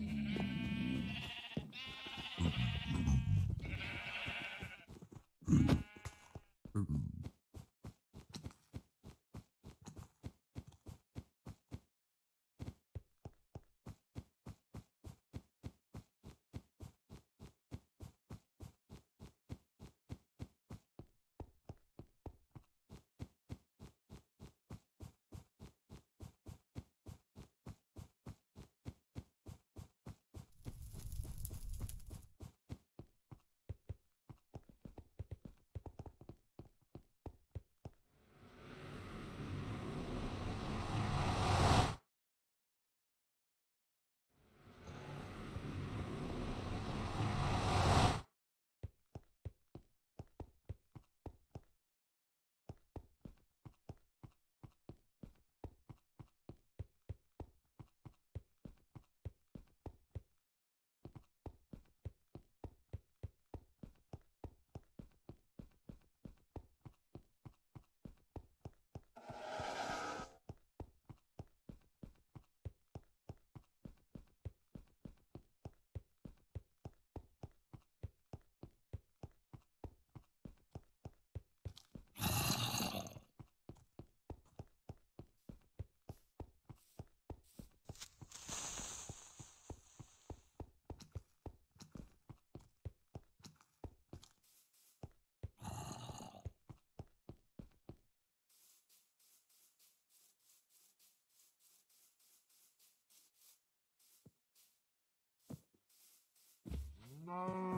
Bye. No.